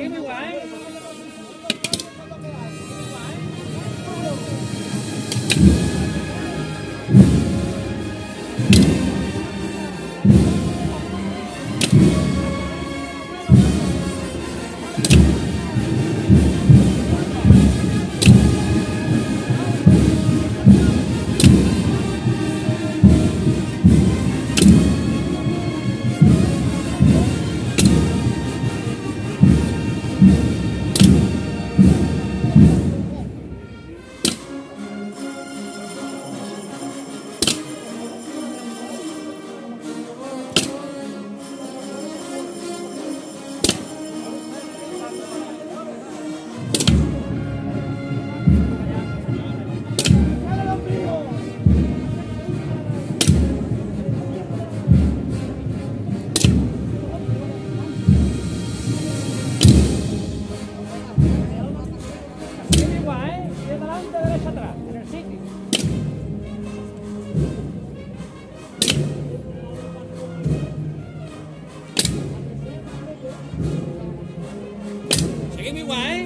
Amy Wang. punta derecha atrás, en el sitio. Seguimos igual, ¿eh?